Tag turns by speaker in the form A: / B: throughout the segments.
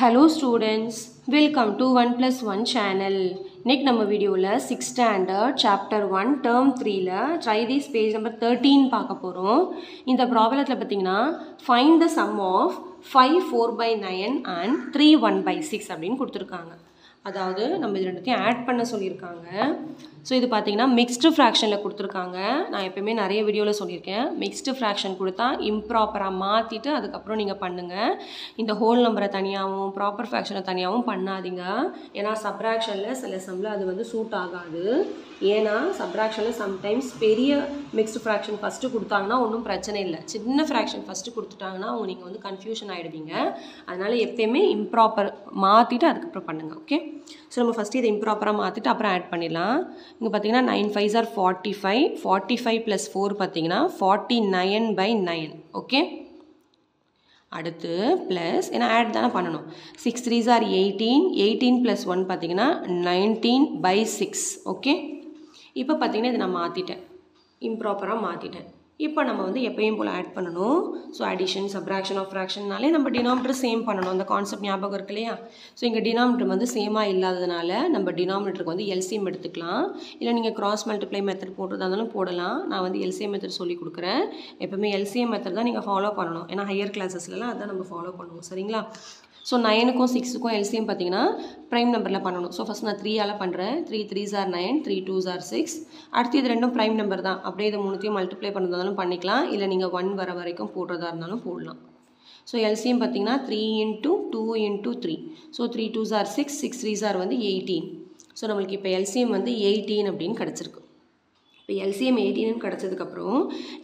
A: Hello students welcome to one plus one channel இன்னைக்கு நம்ம வீடியோவில் six standard chapter one term த்ரீல try these page number thirteen பார்க்க போகிறோம் இந்த ப்ராப்ளத்தில் பார்த்தீங்கன்னா find the sum of five four by nine and three one by six அப்படின்னு கொடுத்துருக்காங்க. அதாவது நம்ம இது ரெண்டுத்தையும் ஆட் பண்ண சொல்லியிருக்காங்க. ஸோ இது பார்த்தீங்கன்னா மிக்ஸ்டு ஃப்ராக்ஷனில் கொடுத்துருக்காங்க. நான் எப்பயுமே நிறைய வீடியோவில் சொல்லியிருக்கேன். மிக்ஸ்டு ஃப்ராக்ஷன் கொடுத்தா இம்ப்ராப்பராக மாற்றிட்டு அதுக்கப்புறம் நீங்கள் பண்ணுங்கள் இந்த ஹோல் நம்பரை தனியாகவும் ப்ராப்பர் ஃப்ராக்ஷனை தனியாகவும் பண்ணாதீங்க. ஏன்னா சப்ராக்ஷனில் சில சம்மில் அது வந்து சூட் ஆகாது. ஏன்னா சப்ராக்ஷனில் சம்டைம்ஸ் பெரிய மிக்ஸ்டு ஃப்ராக்ஷன் ஃபஸ்ட்டு கொடுத்தாங்கன்னா ஒன்றும் பிரச்சனை இல்லை. சின்ன ஃப்ராக்ஷன் ஃபஸ்ட்டு கொடுத்துட்டாங்கன்னா அவங்க நீங்கள் வந்து கன்ஃபியூஷன் ஆகிடுவீங்க அதனால் எப்பயுமே இம்ப்ராப்பர் மாற்றிட்டு அதுக்கப்புறம் பண்ணுங்கள் ஓகே ஸோ நம்ம ஃபஸ்ட்டு இதை இம்ப்ராப்பராக மாற்றிட்டு அப்புறம் ஆட் பண்ணிடலாம். இங்கே பார்த்தீங்கன்னா nine five are forty five forty five plus four பார்த்தீங்கன்னா forty nine by nine okay அடுத்து ப்ளஸ் ஏன்னா ஆட் தானே பண்ணணும். Six threes are eighteen eighteen plus one பார்த்தீங்கன்னா நைன்டீன் பை சிக்ஸ் ஓகே இப்போ பார்த்தீங்கன்னா இதை நான் மாற்றிட்டேன் இம்ப்ராப்பராக மாற்றிட்டேன் இப்போ நம்ம வந்து எப்பயும் போல் ஆட் பண்ணணும். ஸோ அடிஷன் சப்ராக்ஷன் ஆஃப் ஃப்ராக்ஷன்னாலே நம்ம டினாமினேட்டர் சேம் பண்ணணும். அந்த கான்செப்ட் ஞாபகம் இருக்கு இல்லையா? ஸோ இங்கே டினாமினேட்டர் வந்து சேமாக இல்லாததுனால நம்ம டினாமினேட்டருக்கு வந்து எல்சிஎம் எடுத்துக்கலாம். இல்லை நீங்கள் கிராஸ் மல்டிப்ளை மெத்தட் போடுறதா இருந்தாலும் போடலாம். நான் வந்து எல்சிஎம் மெத்தட் சொல்லி கொடுக்குறேன். எப்பவுமே எல்சிஎம் மெத்தட் தான் நீங்கள் ஃபாலோ பண்ணணும். ஏன்னா ஹையர் கிளாஸஸ்லலாம் அதான் நம்ம ஃபாலோ பண்ணுவோம். சரிங்களா? ஸோ நைனுக்கும் சிக்ஸுக்கும் எல்சிஎம் பார்த்தீங்கன்னா ப்ரைம் நம்பரில் பண்ணணும். ஸோ ஃபஸ்ட் நான் த்ரீயால் பண்ணுறேன் three threes are nine three twos are six அடுத்து இது ரெண்டும் ப்ரைம் நம்பர் தான். அப்படியே இது மூணுத்தையும் மல்டிப்ளை பண்ணுறதாலும் பண்ணிக்கலாம். இல்லை நீங்கள் ஒன் வர வரைக்கும் போடுறதா இருந்தாலும் போடலாம். ஸோ எல்சிஎம் பார்த்தீங்கன்னா three into two into three so three twos are six six threes are வந்து எயிட்டீன் ஸோ நம்மளுக்கு இப்போ எல்சிஎம் வந்து எயிட்டீன் அப்படின்னு கிடச்சிருக்கு. இப்போ எல்சிஎம் எயிட்டீன்னு கிடச்சதுக்கப்புறம்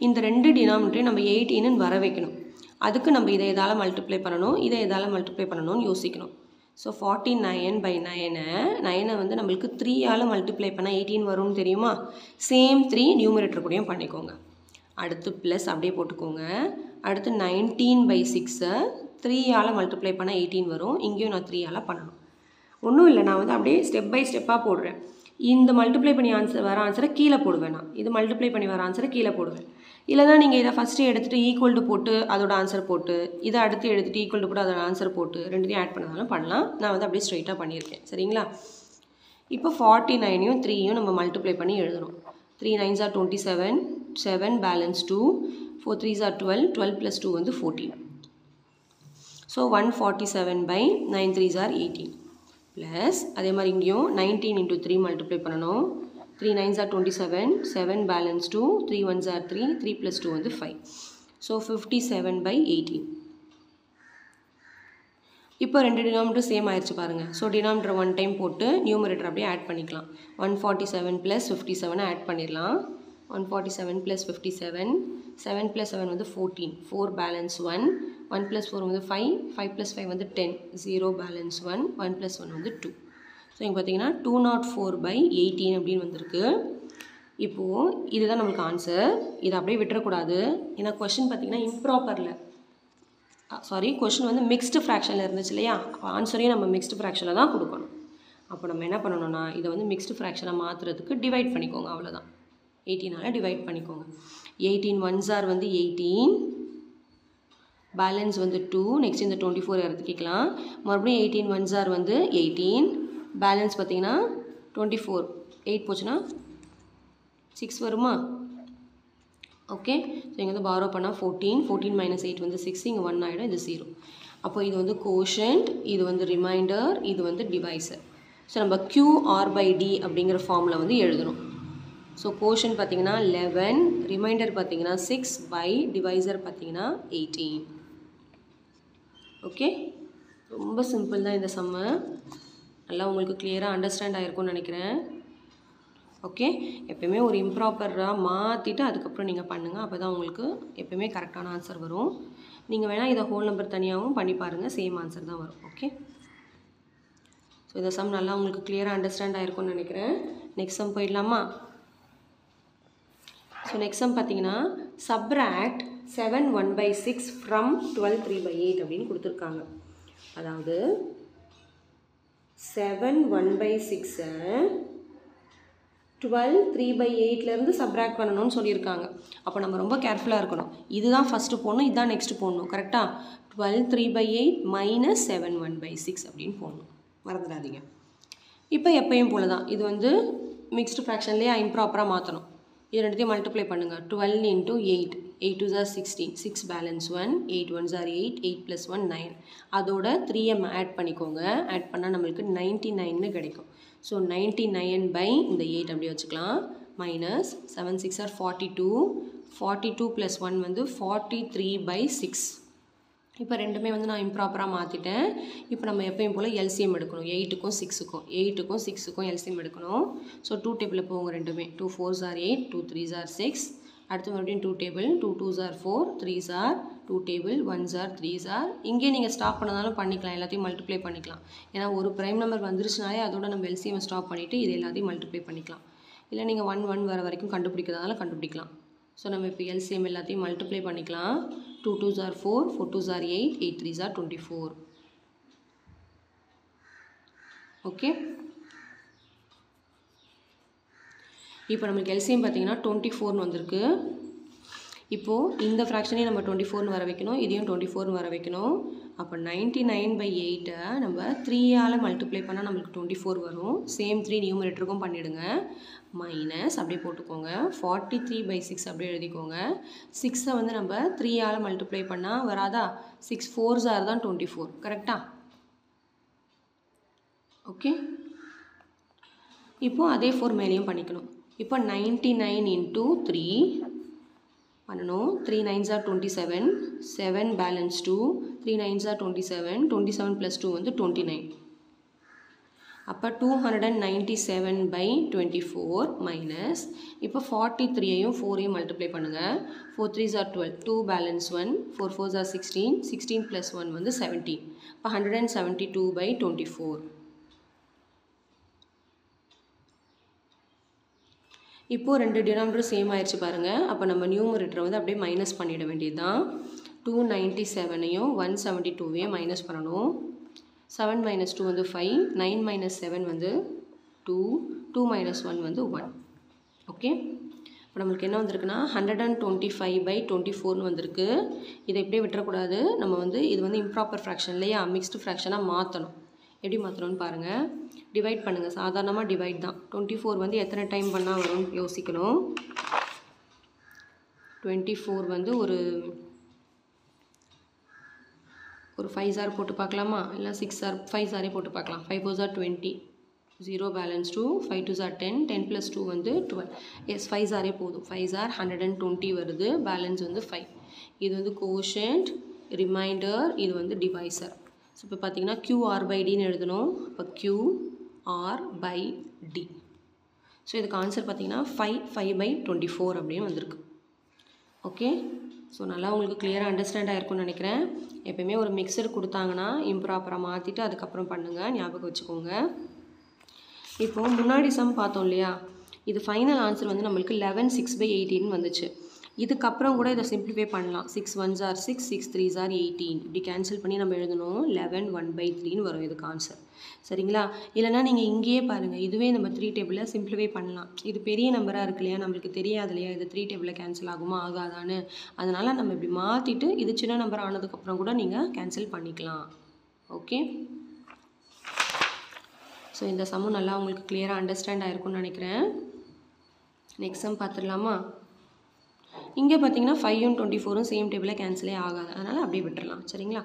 A: இந்த ரெண்டு டினாமினேட்டரையும் நம்ம எயிட்டீனுன்னு வர வைக்கணும். அதுக்கு நம்ம இதை எதால் மல்டிப்ளை பண்ணணும் இதை எதால் மல்டிப்ளை பண்ணணும்னு யோசிக்கணும். ஸோ ஃபார்ட்டி நைன் பை நைனை நைனை வந்து நம்மளுக்கு த்ரீயால் மல்டிப்ளை பண்ணால் எயிட்டீன் வரும்னு தெரியுமா? சேம் த்ரீ நியூமரேட்டர் கூடயும் பண்ணிக்கோங்க. அடுத்து ப்ளஸ் அப்படியே போட்டுக்கோங்க. அடுத்து நைன்டீன் பை சிக்ஸை த்ரீயால் மல்டிப்ளை பண்ணால் எயிட்டீன் வரும். இங்கேயும் நான் த்ரீயால் பண்ணணும். ஒன்றும் இல்லை நான் வந்து அப்படியே ஸ்டெப் பை ஸ்டெப்பாக போடுறேன். இந்த மல்டிப்ளை பண்ணி ஆன்சர் வர ஆன்சரை கீழே போடுவேன் நான். இது மல்டிப்ளை பண்ணி வர ஆன்சரை கீழே போடுவேன். இல்லைனா நீங்கள் இதை ஃபஸ்ட்டு எடுத்துகிட்டு ஈக்குவல்டு போட்டு அதோட ஆன்சர் போட்டு இதை அடுத்து எடுத்துகிட்டு ஈக்குவல்டு போட்டு அதோட ஆன்சர் போட்டு ரெண்டுத்தையும் ஆட் பண்ணாலும் பண்ணலாம். நான் வந்து அப்படியே ஸ்ட்ரைட்டாக பண்ணியிருக்கேன். சரிங்களா? இப்போ ஃபார்ட்டி நைனையும் த்ரீயும் நம்ம மல்டிப்ளை பண்ணி எழுதணும். Three nines are twenty seven seven balance two four threes are twelve twelve plus two வந்து fourteen so one forty seven by nine threes are eighteen plus அதே மாதிரி இங்கேயும் நைன்டீன் இன்ட்டு த்ரீ மல்டிப்ளை பண்ணணும். Three nines are twenty seven seven balance two three ones are three three plus two வந்து five so fifty seven by eighteen இப்போ ரெண்டு denominator same ஆயிடுச்சு பாருங்கள் so denominator one time போட்டு numerator அப்படியே add பண்ணிக்கலாம். One forty seven plus fifty செவனை add பண்ணிடலாம். One forty seven plus fifty seven seven plus seven வந்து fourteen four balance one one plus four வந்து ஃபைவ் ஃபைவ் ப்ளஸ் ஃபைவ் வந்து ten zero balance one one plus one வந்து two so இங்கே பார்த்தீங்கன்னா two naught four by eighteen அப்படின்னு வந்திருக்கு. இப்போது இதுதான் நம்மளுக்கு ஆன்சர் இதை அப்படியே விட்டுறக்கூடாது. ஏன்னா கொஷின் பார்த்தீங்கன்னா இம்ப்ராப்பரில் சாரி கொஷின் வந்து மிக்ஸ்டு ஃப்ராக்ஷனில் இருந்துச்சு இல்லையா? அப்போ ஆன்சரையும் நம்ம மிக்ஸ்டு ஃப்ராக்ஷனில் தான் கொடுக்கணும். அப்போ நம்ம என்ன பண்ணணும்னா இதை வந்து மிக்ஸ்டு ஃப்ராக்ஷனை மாற்றுறதுக்கு டிவைட் பண்ணிக்கோங்க அவ்வளோதான் எயிட்டீனால் டிவைட் பண்ணிக்கோங்க. எயிட்டீன் ஒன்ஸ் ஆர் வந்து எயிட்டீன் பேலன்ஸ் வந்து டூ நெக்ஸ்ட் இந்த டுவெண்ட்டி ஃபோர் எடுத்துக்கலாம் மறுபடியும் எயிட்டீன் ஒன்ஸ் ஆர் வந்து எயிட்டீன் பேலன்ஸ் பார்த்தீங்கன்னா டுவெண்ட்டி ஃபோர் எயிட் போச்சுன்னா சிக்ஸ் வருமா? ஓகே ஸோ இங்கே வந்து பாரோ பண்ணால் ஃபோர்டீன் ஃபோர்டீன் மைனஸ் எயிட் வந்து சிக்ஸ் இங்கே ஒன் ஆகிடும் இது ஜீரோ அப்போ இது வந்து கோஷன்ட் இது வந்து ரிமைண்டர் இது வந்து டிவைசர் ஸோ நம்ம க்யூஆர் பை டி அப்படிங்கிற ஃபார்மில் வந்து எழுதணும். ஸோ கோஷன் பார்த்தீங்கன்னா லெவன் ரிமைண்டர் பார்த்தீங்கன்னா சிக்ஸ் பை டிவைசர் பார்த்தீங்கன்னா எயிட்டீன் ஓகே ரொம்ப சிம்பிள் தான் இந்த சம்மு நல்லா உங்களுக்கு கிளியராக அண்டர்ஸ்டாண்ட் ஆகிருக்கும்னு நினைக்கிறேன். ஓகே எப்பயுமே ஒரு இம்ப்ராப்பராக மாற்றிட்டு அதுக்கப்புறம் நீங்கள் பண்ணுங்கள் அப்போ தான் உங்களுக்கு எப்பயுமே கரெக்டான ஆன்சர் வரும். நீங்கள் வேணால் இதை ஹோல் நம்பர் தனியாகவும் பண்ணி பாருங்கள் சேம் ஆன்சர் தான் வரும். ஓகே ஸோ இந்த சம் நல்லா உங்களுக்கு கிளியராக அண்டர்ஸ்டாண்ட் ஆகிருக்கும்னு நினைக்கிறேன். நெக்ஸ்ட் சம் போயிடலாமா? ஸோ நெக்ஸ்ட் சம் பார்த்தீங்கன்னா subtract seven one by six from twelve three by eight அப்படின்னு கொடுத்துருக்காங்க. அதாவது செவன் ஒன் பை சிக்ஸை டுவெல் த்ரீ பை எயிட்லேருந்து சப்ராக்ட் பண்ணணும்னு சொல்லியிருக்காங்க. அப்போ நம்ம ரொம்ப கேர்ஃபுல்லாக இருக்கணும். இதுதான் ஃபஸ்ட்டு போடணும் இதுதான் நெக்ஸ்ட்டு போடணும் கரெக்டாக twelve three by eight minus seven one by six அப்படின்னு போடணும். மறந்துடாதீங்க. இப்போ எப்பயும் போல தான் இது வந்து மிக்ஸ்டு ஃப்ராக்ஷன்லேயே இம்ப்ராப்பராக மாற்றணும் இது ரெண்டுத்தையும் மல்டிப்ளை பண்ணுங்கள் twelve into eight eight two jar sixteen six balance one eight one jar eight eight plus one nine அதோட த்ரீ எம் ஆட் பண்ணிக்கோங்க. ஆட் பண்ணால் நம்மளுக்கு நைன்ட்டி நைன்னு கிடைக்கும். ஸோ நைன்ட்டி நைன் பை இந்த எயிட் அப்படி வச்சுக்கலாம். Minus seven six are forty two forty two plus one வந்து ஃபார்ட்டி த்ரீ பை சிக்ஸ் இப்போ ரெண்டுமே வந்து நான் இம்ப்ராப்பராக மாற்றிட்டேன் இப்போ நம்ம எப்பயும் போல் எல்சிஎம் எடுக்கணும். எயிட்டுக்கும் சிக்ஸுக்கும் எயிட்டுக்கும் சிக்ஸுக்கும் எல்சிஎம் எடுக்கணும். ஸோ டூ டேபிளில் போங்க ரெண்டுமே. Two four jar eight two three jar six அடுத்து மறுபடியும் two table two twos are four three are two table one are three are இங்கே நீங்கள் ஸ்டாப் பண்ணதாலும் பண்ணிக்கலாம் எல்லாத்தையும் மல்டிப்ளை பண்ணிக்கலாம். ஏன்னா ஒரு ப்ரைம் நம்பர் வந்துருச்சுனாலே அதோட நம்ம எல்சிஎம் ஸ்டாப் பண்ணிவிட்டு இது எல்லாத்தையும் மல்டிப்ளை பண்ணிக்கலாம். இல்லை நீங்கள் ஒன் ஒன் வர வரைக்கும் கண்டுபிடிக்கிறதால கண்டுபிடிக்கலாம். ஸோ நம்ம இப்போ எல்சிஎம் எல்லாத்தையும் மல்டிப்ளை பண்ணிக்கலாம். Two two jar four four two jar eight eight three jar twenty four okay இப்போ நம்மளுக்கு எல்சிஎம் பார்த்தீங்கன்னா டுவெண்ட்டி ஃபோர்னு வந்திருக்கு. இப்போது இந்த ஃப்ராக்ஷனையும் நம்ம டுவெண்ட்டி ஃபோர்னு வர வைக்கணும் இதையும் டுவெண்ட்டி ஃபோர்னு வர வைக்கணும். அப்போ நைன்ட்டி நைன் பை எயிட்டை நம்ம த்ரீயால் மல்டிப்ளை பண்ணால் நம்மளுக்கு டுவெண்ட்டி ஃபோர் வரும். சேம் த்ரீ நியூமரேட்டருக்கும் பண்ணிவிடுங்க மைனஸ் அப்படியே போட்டுக்கோங்க. ஃபார்ட்டி த்ரீ பை சிக்ஸ் அப்படியே எழுதிக்கோங்க. சிக்ஸை வந்து நம்ம த்ரீயால் மல்டிப்ளை பண்ணால் வராதா? சிக்ஸ் ஃபோர் ஜார் தான் டுவெண்ட்டி ஃபோர் கரெக்டாக ஓகே இப்போது அதே ஃபோர் மேலேயும் பண்ணிக்கணும். இப்போ நைன்ட்டி நைன் இன்ட்டு த்ரீ. பண்ணணும். Three nines are twenty seven. Seven balance two. Three nines are twenty seven. Twenty seven plus two வந்து டுவெண்ட்டி நைன். அப்போ two hundred and ninety seven by twenty four minus. இப்போ forty த்ரீயையும் ஃபோரையும் multiply பண்ணுங்கள் four threes are twelve two balance one four four jar sixteen sixteen plus one வந்து seventeen இப்போ hundred and seventy two by twenty four இப்போது ரெண்டு denominator same ஆயிடுச்சு பாருங்கள் அப்போ நம்ம நியூமரேட்டரை வந்து அப்படியே மைனஸ் பண்ணிட வேண்டியது தான் டூ நைன்ட்டி செவனையும் ஒன் செவன்ட்டி டூவையும் மைனஸ் பண்ணணும். செவன் மைனஸ் டூ வந்து ஃபைவ் நைன் மைனஸ் செவன் வந்து டூ டூ மைனஸ் ஒன் வந்து ஒன் ஓகே இப்போ நம்மளுக்கு என்ன வந்திருக்குன்னா hundred and twenty five by twenty ஃபோர்னு வந்திருக்கு. இதை இப்படியே விட்டுறக்கூடாது. நம்ம வந்து இது வந்து இம்ப்ராப்பர் ஃப்ராக்ஷன் இல்லையா? மிக்ஸ்டு ஃப்ராக்ஷனாக மாற்றணும் எப்படி மாற்றணும்னு பாருங்கள் டிவைட் பண்ணுங்கள் சாதாரணமாக டிவைட் தான். டுவெண்ட்டி ஃபோர் வந்து எத்தனை டைம் பண்ணால் வரும்னு யோசிக்கணும். டுவெண்ட்டி ஃபோர் வந்து ஒரு ஒரு ஃபைவ் சார் போட்டு பார்க்கலாமா? இல்லை சிக்ஸ் சார் ஃபைவ் சாரே போட்டு பார்க்கலாம். Five four sir twenty zero balance two five two sir ten ten plus two வந்து டுவெல் எஸ் ஃபைவ் சாரே போதும். Five sir hundred and twenty வருது. பேலன்ஸ் வந்து ஃபைவ் இது வந்து கோஷன்ட் ரிமைண்டர் இது வந்து டிவைசர் ஸோ இப்போ பார்த்தீங்கன்னா கியூஆர் பை டின்னு எழுதணும். இப்போ Q R by D so இதுக்கு ஆன்சர் பார்த்தீங்கன்னா five five by twenty four அப்படின்னு வந்திருக்கு. ஓகே ஸோ நல்லா உங்களுக்கு கிளியராக அண்டர்ஸ்டாண்ட் ஆகிருக்கும்னு நினைக்கிறேன். எப்பயுமே ஒரு மிக்சர் கொடுத்தாங்கன்னா இம்ப்ராப்பராக மாற்றிட்டு அதுக்கப்புறம் பண்ணுங்கள் ஞாபகம் வச்சுக்கோங்க. இப்போது முன்னாடி சம் பார்த்தோம் இல்லையா? இது ஃபைனல் ஆன்சர் வந்து நம்மளுக்கு லெவன் சிக்ஸ் பை எயிட்டின்னு வந்துச்சு. இதுக்கப்புறம் கூட இதை சிம்பிளிஃபை பண்ணலாம். Six one jar six six three are eighteen இப்படி கேன்சல் பண்ணி நம்ம எழுதணும். லெவன் ஒன் பை த்ரீன்னு வரும் இதுக்கு ஆன்சர் சரிங்களா? இல்லைனா நீங்கள் இங்கேயே பாருங்கள் இதுவே நம்ம த்ரீ டேபிளில் சிம்பிளிஃபை பண்ணலாம். இது பெரிய நம்பராக இருக்கு இல்லையா? நம்மளுக்கு தெரியாது இல்லையா? இது த்ரீ டேபிளில் கேன்சல் ஆகுமா ஆகாதான்னு. அதனால் நம்ம இப்படி மாற்றிட்டு இது சின்ன நம்பர் ஆனதுக்கப்புறம் கூட நீங்கள் கேன்சல் பண்ணிக்கலாம். ஓகே ஸோ இந்த சம்மும் நல்லா உங்களுக்கு கிளியராக அண்டர்ஸ்டாண்ட் ஆயிருக்கும்னு நினைக்கிறேன். நெக்ஸ்ட் சம் பார்த்துடலாமா? இங்கே பார்த்தீங்கன்னா ஃபைவும் டுவெண்ட்டி ஃபோரும் சேம் டேபிளில் கேன்சலே ஆகாது. அதனால் அப்படியே விட்டுடலாம் சரிங்களா?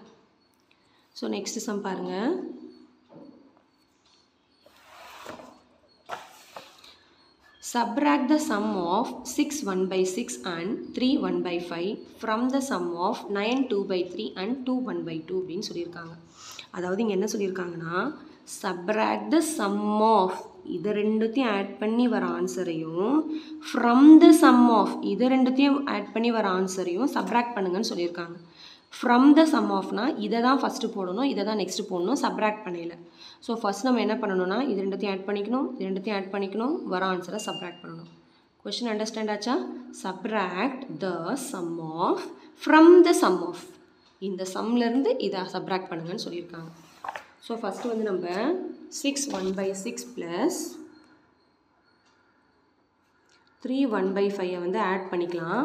A: ஸோ நெக்ஸ்ட்டு சம் பாருங்கள் Subtract the sum of 6 1 by 6 and 3 1 by 5 from the sum of 9 2 by 3 and 2 1 by 2 அப்படின்னு சொல்லியிருக்காங்க. அதாவது இங்கே என்ன சொல்லியிருக்காங்கன்னா subtract the sum of இதை ரெண்டுத்தையும் ஆட் பண்ணி வர ஆன்சரையும் ஃப்ரம் த சம் ஆஃப் இதை ரெண்டுத்தையும் ஆட் பண்ணி வர ஆன்சரையும் சப்ராக்ட் பண்ணுங்கன்னு சொல்லியிருக்காங்க. ஃப்ரம் த சம் ஆஃப்னா இதை தான் ஃபஸ்ட்டு போடணும் இதை தான் நெக்ஸ்ட்டு போடணும் சப்ராக்ட் பண்ணல ஸோ ஃபஸ்ட் நம்ம என்ன பண்ணணும்னா இது ரெண்டுத்தையும் ஆட் பண்ணிக்கணும் இது ரெண்டுத்தையும் ஆட் பண்ணிக்கணும் வர ஆன்சரை சப்ராக்ட் பண்ணணும். கொஷின் அண்டர்ஸ்டாண்ட் ஆச்சா? Subtract the sum of from the sum of இந்த சம்லேருந்து இதை சப்ராக்ட் பண்ணுங்கன்னு சொல்லியிருக்காங்க. ஸோ ஃபஸ்ட்டு வந்து நம்ம six one by six plus three one by ஃபைவை வந்து ஆட் பண்ணிக்கலாம்.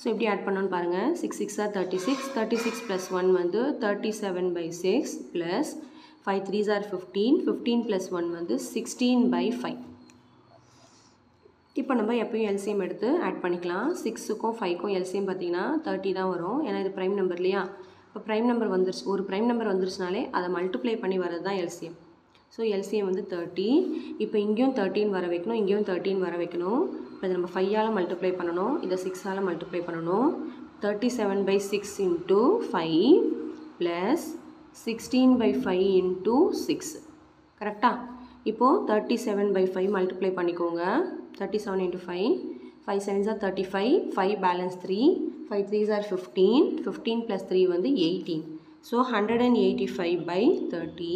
A: ஸோ எப்படி ஆட் பண்ணோன்னு பாருங்கள் six சிக்ஸாக thirty six thirty six plus one வந்து thirty seven by six plus five three are fifteen fifteen plus one வந்து சிக்ஸ்டீன் பை ஃபைவ் இப்போ நம்ம எப்பயும் எல்சிஎம் எடுத்து ஆட் பண்ணிக்கலாம். சிக்ஸுக்கும் ஃபைவ்க்கும் எல்சிஎம் பார்த்தீங்கன்னா தேர்ட்டி தான் வரும். ஏன்னா இது ப்ரைம் நம்பர் இல்லையா? இப்போ ப்ரைம் நம்பர் வந்துருச்சு ஒரு ப்ரைம் நம்பர் வந்துருச்சுனாலே அதை மல்டிப்ளை பண்ணி வர்றது தான் எல்சிஎம் ஸோ எல்சிஎம் வந்து தேர்ட்டி இப்போ இங்கேயும் தேர்ட்டின் வர வைக்கணும் இங்கேயும் தேர்ட்டின் வர வைக்கணும். இப்போ இதை நம்ம ஃபைவால் மல்டிப்ளை பண்ணணும் இதை சிக்ஸால் மல்டிப்ளை பண்ணணும். Thirty seven by six into five plus sixteen by five into six கரெக்டாக இப்போது thirty seven by five multiply பண்ணிக்கோங்க. Thirty seven into five five sevens are thirty five five balance three five threes are fifteen fifteen plus three வந்து eighteen so hundred and eighty five by thirty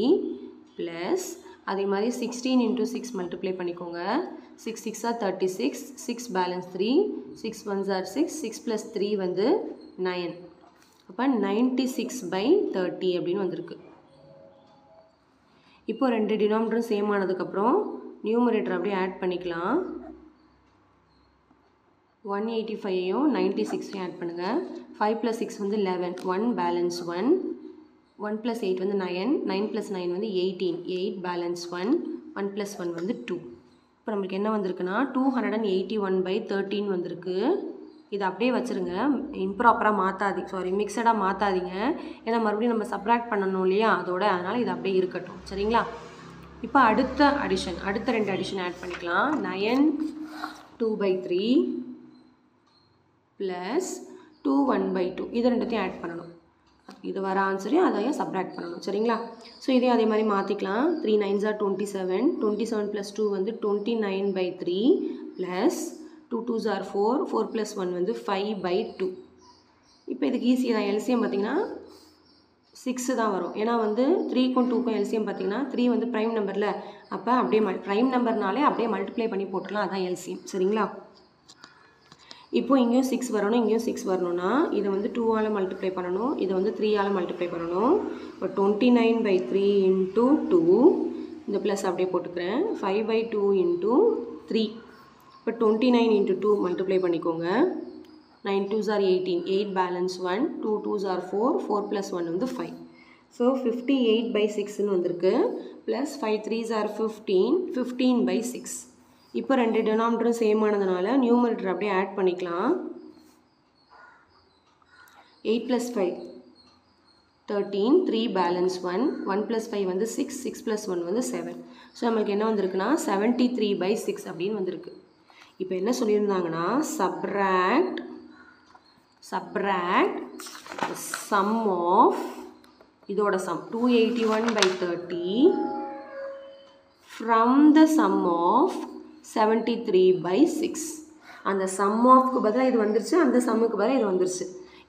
A: plus அதே மாதிரி sixteen into six multiply பண்ணிக்கோங்க. Six six are thirty six six balance three six ones are six six plus three வந்து nine அப்போ ninety six by thirty அப்படின்னு வந்திருக்கு. இப்போ ரெண்டு டினாமினரும் சேம் ஆனதுக்கப்புறம் நியூமரேட்டர் அப்படியே ஆட் பண்ணிக்கலாம். ஒன் எயிட்டி ஃபைவையும் நைன்ட்டி சிக்ஸையும் ஆட் பண்ணுங்கள் ஃபைவ் ப்ளஸ் சிக்ஸ் வந்து eleven one balance one one plus eight வந்து நயன் நைன் ப்ளஸ் நைன் வந்து eighteen eight balance one one plus one வந்து டூ இப்போ நம்மளுக்கு என்ன வந்திருக்குன்னா two hundred and eighty one by thirty வந்திருக்கு. இதை அப்படியே வச்சுருங்க. இம்ப்ராப்பராக மாற்றாதீங்க சாரி மிக்சடாக மாற்றாதீங்க ஏன்னா மறுபடியும் நம்ம சப்ராக்ட் பண்ணணும் இல்லையா? அதோட அதனால் இது அப்படியே இருக்கட்டும். சரிங்களா? இப்போ அடுத்த அடிஷன் அடுத்த ரெண்டு அடிஷன் ஆட் பண்ணிக்கலாம். Nine two by three plus two one by two இது ரெண்டுத்தையும் ஆட் பண்ணணும். இது வர ஆன்சரையும் அதையும் சப்ராக்ட் பண்ணணும். சரிங்களா? ஸோ இதையும் அதே மாதிரி மாற்றிக்கலாம் three nines are twenty seven twenty seven plus two வந்து twenty nine by three plus two two are four four plus one வந்து ஃபைவ் பை டூ இப்போ இதுக்கு ஈஸியாக தான். எல்சியம் பார்த்தீங்கன்னா சிக்ஸு தான் வரும். ஏன்னா வந்து த்ரீக்கும் டூக்கும் எல்சியம் பார்த்தீங்கன்னா த்ரீ வந்து ப்ரைம் நம்பரில் அப்போ அப்படியே மல் ப்ரைம் நம்பர்னாலே அப்படியே மல்டிப்ளை பண்ணி போட்டுடலாம் அதான் எல்சியம் சரிங்களா? இப்போ இங்கேயும் சிக்ஸ் வரணும் இங்கேயும் சிக்ஸ் வரணும்னா இதை வந்து டூவால் மல்டிப்ளை பண்ணணும் இதை வந்து த்ரீயால் மல்டிப்ளை பண்ணணும். இப்போ twenty nine by three into two இந்த ப்ளஸ் அப்படியே போட்டுக்கிறேன். Five by two into three இப்போ twenty nine into two multiply பண்ணிக்கோங்க. Nine twos are eighteen eight balance one two twos are four four plus one வந்து five so fifty eight by சிக்ஸ்னு வந்திருக்கு. Plus five threes are fifteen fifteen by six இப்போ ரெண்டு டெனாமினரும் same ஆனதுனால numerator அப்படியே add பண்ணிக்கலாம். Eight plus five thirteen three balance one one plus five வந்து சிக்ஸ் சிக்ஸ் ப்ளஸ் ஒன் வந்து செவன் ஸோ நம்மளுக்கு என்ன வந்திருக்குன்னா செவன்ட்டி த்ரீ பை சிக்ஸ் அப்படின்னு வந்திருக்கு. இப்போ என்ன சொல்லியிருந்தாங்கன்னா சப்ராக்ட் சப்ராக்ட் சம் ஆஃப் இதோட sum two eighty one by thirty from the sum of seventy three by six அந்த சம் ஆஃப்க்கு பதிலாக இது வந்துருச்சு அந்த சம்முக்கு பதிலாக இது வந்துருச்சு.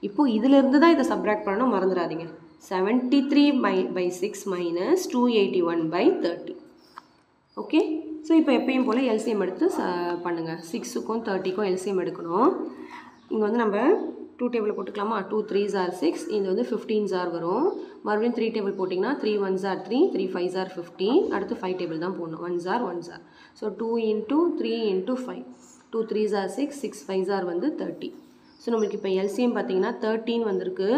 A: இப்போது இதிலிருந்து தான் இதை சப்ராக்ட் பண்ணணும் மறந்துடாதீங்க. Seventy three by by six minus two eighty one by thirty okay so இப்போ எப்பயும் போல் எல்சிஎம் எடுத்து ச பண்ணுங்கள் சிக்ஸுக்கும் தேர்ட்டிக்கும் எல்சிஎம் எடுக்கணும். இங்கே வந்து நம்ம டூ டேபிள் போட்டுக்கலாமா? டூ த்ரீ ஜார் சிக்ஸ் இது வந்து ஃபிஃப்டீன் ஜார் வரும். மறுபடியும் த்ரீ டேபிள் போட்டிங்கன்னா three one are three three five are fifteen அடுத்து ஃபைவ் டேபிள் தான் போடணும். One are one are so two into three into five two three are six six five are வந்து thirty so நம்மளுக்கு இப்போ LCM பார்த்தீங்கன்னா thirteen வந்திருக்கு.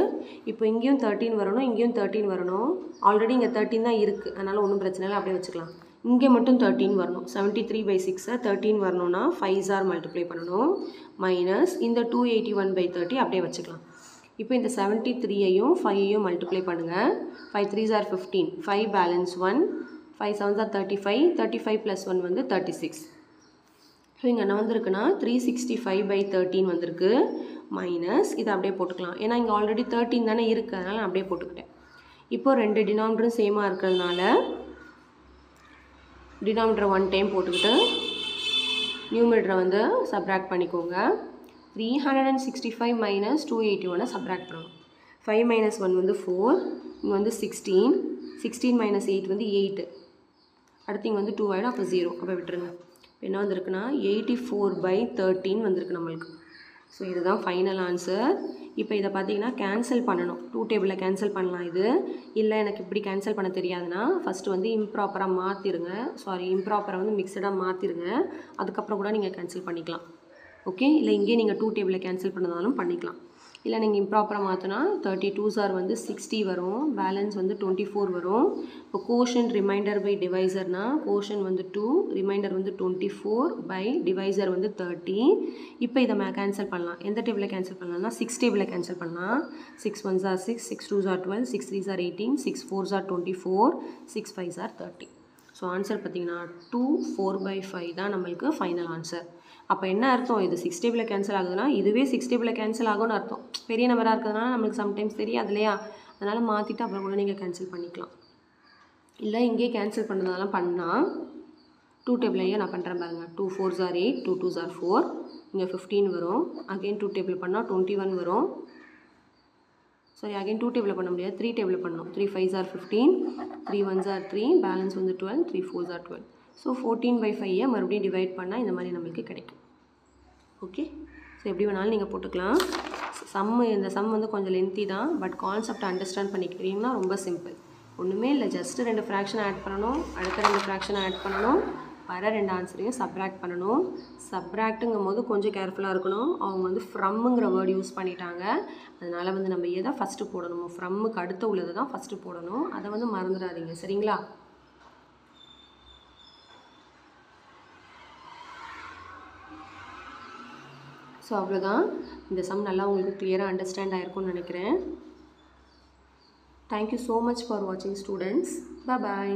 A: இப்போ இங்கேயும் தேர்ட்டின் வரணும் இங்கேயும் தேர்ட்டின் வரணும். ஆல்ரெடி இங்கே தேர்ட்டின் தான் இருக்குது அதனால் ஒன்றும் பிரச்சனை இல்லை. அப்படியே வச்சுக்கலாம். இங்கே மட்டும் தேர்ட்டின் வரணும். செவன்ட்டி த்ரீ பை சிக்ஸை தேர்ட்டின் வரணும்னா ஃபைவ் ஜார் மல்டிப்ளை பண்ணணும். மைனஸ் இந்த two eighty one by thirty அப்படியே வச்சுக்கலாம். இப்போ இந்த செவன்ட்டி த்ரீயையும் ஃபைவையும் மல்டிப்ளை பண்ணுங்கள் five three are fifteen five balance one five seven are thirty five thirty five plus one வந்து தேர்ட்டி சிக்ஸ் ஸோ இங்கே என்ன வந்திருக்குன்னா three sixty five by thirty வந்திருக்கு. மைனஸ் இதை அப்படியே போட்டுக்கலாம். ஏன்னா இங்கே ஆல்ரெடி தேர்ட்டின் தானே இருக்குது அதனால் நான் அப்படியே போட்டுக்கிட்டேன். இப்போ ரெண்டு டினாமினரும் சேமாக இருக்கிறதுனால டினாமினேட்டர் ஒன் டைம் போட்டுக்கிட்டு நியூமீட்டரை வந்து சப்ராக்ட் பண்ணிக்கோங்க. Three hundred and sixty five minus two eighty ஒனை subtract பண்ணுவோம் ஃபைவ் மைனஸ் ஒன் வந்து ஃபோர் இங்கே வந்து சிக்ஸ்டீன் சிக்ஸ்டீன் மைனஸ் எயிட் வந்து எயிட்டு அடுத்து இங்கே வந்து டூ ஆகிடும் அப்போ ஜீரோ அப்போ விட்டுருங்க. இப்போ என்ன வந்திருக்குன்னா எயிட்டி ஃபோர் பை தேர்ட்டின் வந்திருக்கு நம்மளுக்கு. ஸோ இதுதான் ஃபைனல் ஆன்சர் இப்போ இதை பார்த்தீங்கன்னா கேன்சல் பண்ணணும். டூ டேபிளில் கேன்சல் பண்ணலாம் இது. இல்லை எனக்கு இப்படி கேன்சல் பண்ண தெரியாதுன்னா ஃபஸ்ட்டு வந்து இம்ப்ராப்பராக மாற்றிருங்க சாரி இம்ப்ராப்பராக வந்து மிக்சடாக மாற்றிடுங்க அதுக்கப்புறம் கூட நீங்கள் கேன்சல் பண்ணிக்கலாம். ஓகே இல்லை இங்கேயே நீங்கள் டூ டேபிளில் கேன்சல் பண்ணதாலும் பண்ணிக்கலாம். இல்லை நீங்கள் இம்ப்ராப்பராக மாற்றினா தேர்ட்டி டூ சார் வந்து சிக்ஸ்டி வரும். பேலன்ஸ் வந்து டுவெண்ட்டி ஃபோர் வரும். இப்போ கோஷன் ரிமைண்டர் பை டிவைசர்னா கோஷன் வந்து டூ ரிமைண்டர் வந்து டுவெண்ட்டி ஃபோர் பை டிவைசர் வந்து தேர்ட்டி இப்போ இதை மே கேன்சல் பண்ணலாம். எந்த டேபிளில் கேன்சல் பண்ணலாம்னா சிக்ஸ் டேபிளில் கேன்சல் பண்ணலாம். Six one are six six two are twelve six three are eighteen six four are twenty four six five are thirty so answer பார்த்தீங்கன்னா டூ ஃபோர் பை ஃபைவ் தான் நம்மளுக்கு final answer அப்போ என்ன அர்த்தம்? இது six டேபிளில் cancel ஆகுதுன்னா இதுவே சிக்ஸ் டேபிளில் கேன்சல் ஆகும்னு அர்த்தம். பெரிய நம்பராக இருக்கிறதுனால நம்மளுக்கு சம்டைம்ஸ் தெரியாது இல்லையா? அதனால் மாற்றிட்டு அப்புறம் கூட நீங்கள் கேன்சல் பண்ணிக்கலாம். இல்லை இங்கேயே கேன்சல் பண்ணுறதெல்லாம் பண்ணால் டூ டேபிளையே நான் பண்ணுறேன் பாருங்கள் two four are eight two two are four இங்கே ஃபிஃப்டீன் வரும். அகெயின் டூ டேபிள் பண்ணால் டுவெண்ட்டி ஒன் வரும். சாரி அகைன் டூ டேபிளில் பண்ண முடியாது. த்ரீ டேபிள் பண்ணணும். Three five are fifteen three ones are three balance வந்து twelve three fours are twelve so fourteen by ஃபைவை மறுபடியும் டிவைட் பண்ணால் இந்த மாதிரி நம்மளுக்கு கிடைக்கும். ஓகே ஸோ எப்படி வேணாலும் நீங்கள் போட்டுக்கலாம். சம்மு இந்த சம் வந்து கொஞ்சம் லென்த்தி தான். பட் கான்செப்ட் அண்டர்ஸ்டாண்ட் பண்ணிக்கிட்டீங்கன்னா ரொம்ப சிம்பிள் ஒன்றுமே இல்லை. ஜஸ்ட்டு ரெண்டு ஃப்ராக்ஷன் ஆட் பண்ணணும். அடுத்த ரெண்டு ஃப்ராக்ஷன் ஆட் பண்ணணும். வர ரெண்டு ஆன்சரையும் சப்ராக்ட் பண்ணணும். சப்ராக்ட்டுங்கும் போது கொஞ்சம் கேர்ஃபுல்லாக இருக்கணும். அவங்க வந்து ஃப்ரம்முங்கிற வேர்டு யூஸ் பண்ணிட்டாங்க. அதனால் வந்து நம்ம எதை ஃபஸ்ட்டு போடணுமோ. ஃப்ரம்முக்கு அடுத்த உள்ளதை தான் ஃபஸ்ட்டு போடணும். அதை வந்து மறந்துடாதீங்க. சரிங்களா? ஸோ அவ்வளோதான் இந்த சம் நல்லா உங்களுக்கு கிளியராக அண்டர்ஸ்டாண்ட் ஆகிருக்கும்னு நினைக்கிறேன். Thank you so much for வாட்சிங் ஸ்டூடெண்ட்ஸ் பாய்